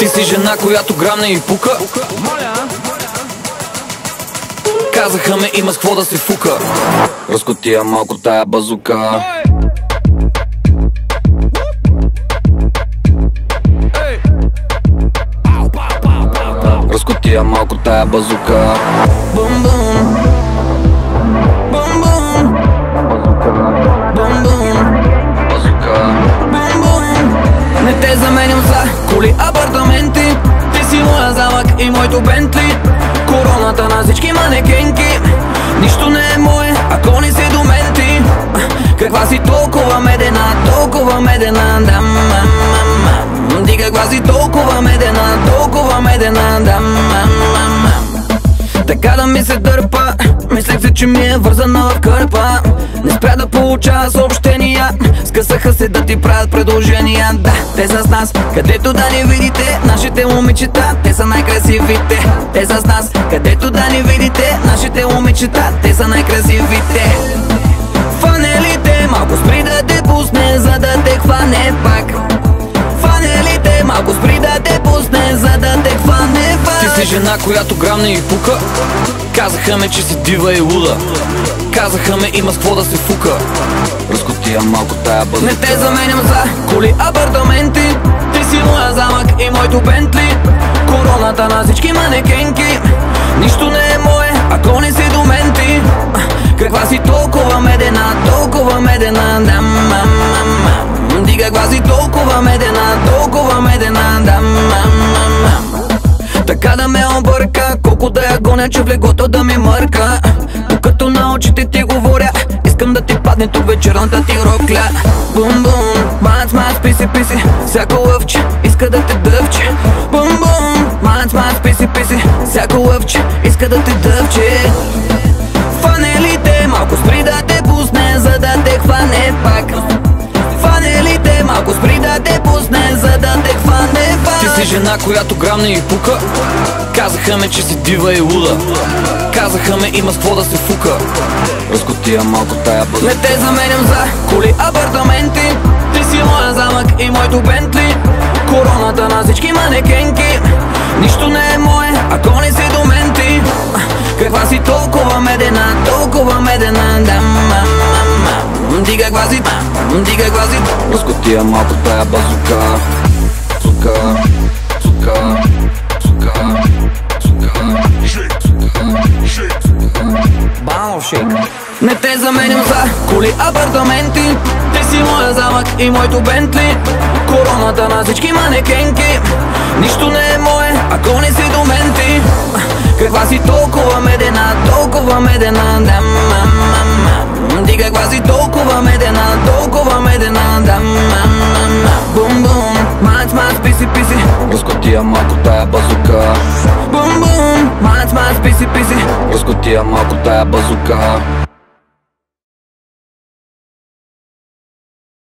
Ти си жена, която грамне и пука. Казаха ме има с какво да се фука. Разкотия малко тая базука. Разкотия малко тая базука. Бум апартаменти Ти си моя замък и моето бентли. Короната на всички манекенки. Нищо не е мое, ако не си до мен ти. Каква си толкова медена, толкова медена, да, мам, Ти каква си толкова медена, толкова медена, да, мам, Така да ми се дърпа, мислех се, че ми е вързана в кърпа. Не спря да получава съобщения, скъсаха се да ти правят предложения. Да, те са с нас, където да ни видите Нашите момичета, те са най-красивите. Те са с нас, където да ни видите Нашите момичета, те са най-красивите. Фанелите, малко спри да те пусне, за да те хване пак си жена, която грамне и пука Казаха ме, че си дива и луда. Казаха ме, има с какво да се фука Разкотия малко тая бъзука Не те заменям за коли, апартаменти. Ти си моя замък и моето бентли. Короната на всички манекенки. Нищо не е мое, ако не си до мен ти каква си толкова медена, толкова медена, да, мам, Ти каква си толкова медена, толкова медена, да, мам, Така да ме обърка, колко да я гоня, че в легото да ми мърка. Докато на очите ти говоря, искам да ти падне тук вечерната ти рокля. Бум бум, мац мац, писи писи, всяко лъвче иска да те дъвче. Бум бум, мац мац, писи писи, всяко лъвче иска да те дъвче. Фанелите малко спри да те пусне, за да те хване пак. Фанелите малко спри си жена, която грамне и пука Казаха ме, че си дива и луда. Казаха ме, има с да се фука Разкотия малко тая бъза Не те заменям за коли, апартаменти. Ти си моя замък и моето бентли. Короната на всички манекенки. Нищо не е мое, ако не си до мен ти. Каква си толкова медена, толкова медена, да, мам, Ти каква си, ти каква си Разкотия малко тая базука сука, Не те заменям за коли, апартаменти. Ти си моя замък и моето бентли. Короната на всички манекенки. Нищо не е мое, ако не си до мен ти. Каква си толкова медена, толкова медена, да, мам, Ти каква си толкова медена, толкова медена, да, мам, Бум бум, мац мац, писи писи. Разкотия малко тая базука. Бум бум, мац мац, писи писи. Разкотия малко тая базука